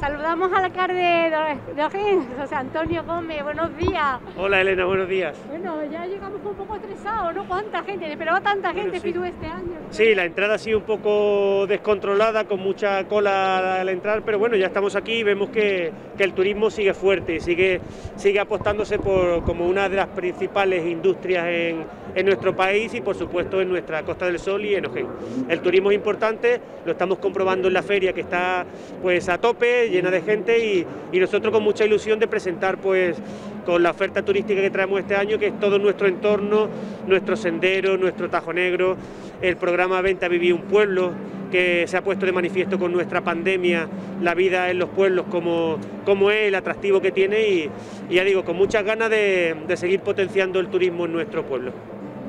Saludamos al alcalde de, Ojén, José Antonio Gómez. Buenos días. Hola Elena, buenos días. Bueno, ya llegamos un poco estresados, ¿no? ¿Cuánta gente? Esperaba tanta gente, sí. Pitu, este año. Sí, la entrada ha sido un poco descontrolada, con mucha cola al entrar, pero bueno, ya estamos aquí y vemos que, que el turismo sigue fuerte, sigue, sigue apostándose por, como una de las principales industrias en, en nuestro país y por supuesto en nuestra Costa del Sol y en Ojén. El turismo es importante, lo estamos comprobando en la feria que está pues a tope, llena de gente y, nosotros con mucha ilusión de presentar pues con la oferta turística que traemos este año, que es todo nuestro entorno, nuestro sendero, nuestro Tajo Negro, el programa Venta Vivir un Pueblo, que se ha puesto de manifiesto con nuestra pandemia, la vida en los pueblos, como, como es, el atractivo que tiene y, ya digo, con muchas ganas de, de seguir potenciando el turismo en nuestro pueblo.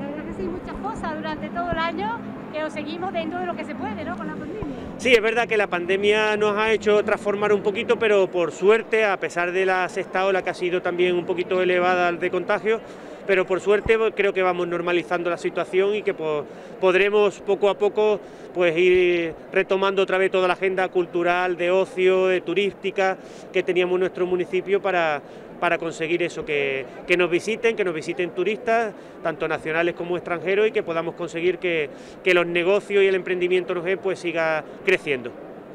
La verdad que sí, muchas cosas durante todo el año que seguimos dentro de lo que se puede, ¿no? Con la pandemia. Sí, es verdad que la pandemia nos ha hecho transformar un poquito, pero por suerte, a pesar de la sexta ola que ha sido también un poquito elevada de contagio, pero por suerte creo que vamos normalizando la situación y que podremos poco a poco pues ir retomando otra vez toda la agenda cultural, de ocio, de turística que teníamos en nuestro municipio para, para conseguir eso, que, que, nos visiten, que nos visiten turistas, tanto nacionales como extranjeros, y que podamos conseguir que, que los negocios y el emprendimiento en pues siga creciendo.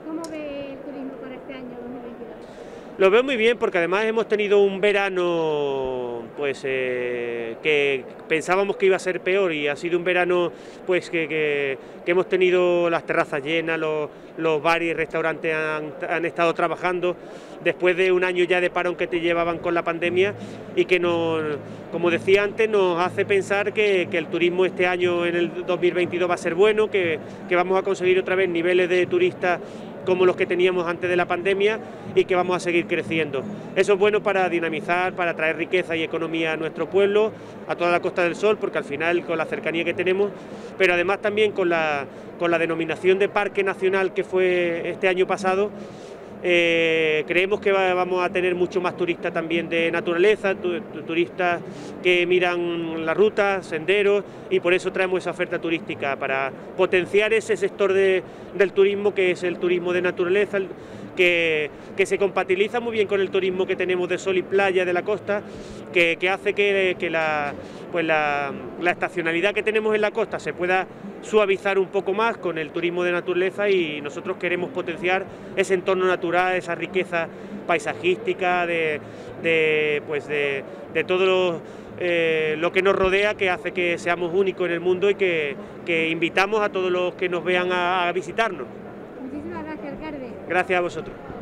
¿Cómo ve el turismo para este año 2022? Lo veo muy bien porque además hemos tenido un verano pues eh, que pensábamos que iba a ser peor y ha sido un verano pues que, que, hemos tenido las terrazas llenas, los, los bares y restaurantes han, han, estado trabajando. Después de un año ya de parón que te llevaban con la pandemia y que nos, como decía antes, nos hace pensar que, que el turismo este año en el 2022 va a ser bueno, que, que vamos a conseguir otra vez niveles de turistas como los que teníamos antes de la pandemia y que vamos a seguir creciendo. Eso es bueno para dinamizar, para traer riqueza y economía a nuestro pueblo, a toda la Costa del Sol, porque al final con la cercanía que tenemos, pero además también con la, con la denominación de Parque Nacional que fue este año pasado, eh, creemos que va, vamos a tener mucho más turistas también de naturaleza, tu, tu, turistas que miran la ruta, senderos, y por eso traemos esa oferta turística, para potenciar ese sector de, del turismo que es el turismo de naturaleza, que, se compatibiliza muy bien con el turismo que tenemos de sol y playa de la costa, que, hace que, la, pues la, estacionalidad que tenemos en la costa se pueda suavizar un poco más con el turismo de naturaleza y nosotros queremos potenciar ese entorno natural, esa riqueza paisajística, de, pues de, todo lo, eh, lo, que nos rodea, que hace que seamos únicos en el mundo y que, invitamos a todos los que nos vean a visitarnos. Gracias a vosotros.